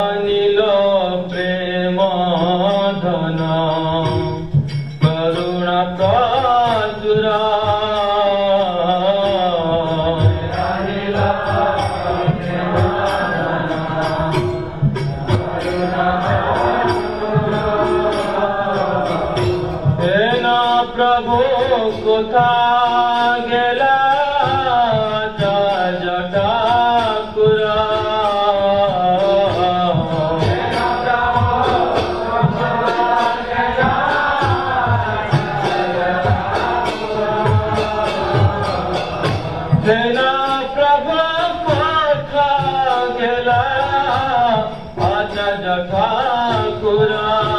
নীল প্রেম ধন করুণা না প্রভু কোথা গেলা? Kur'an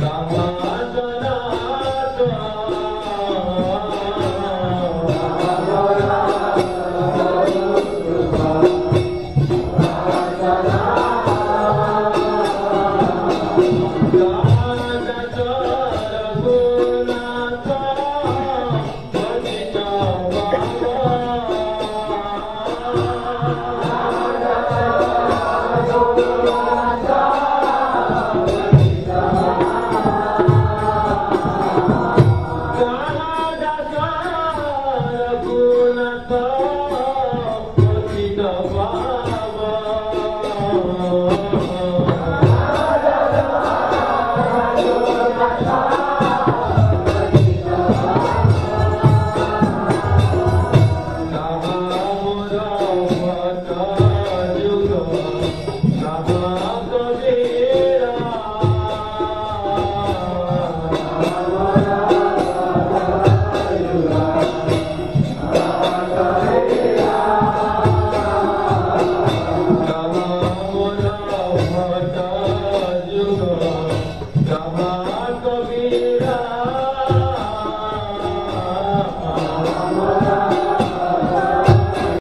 Rama the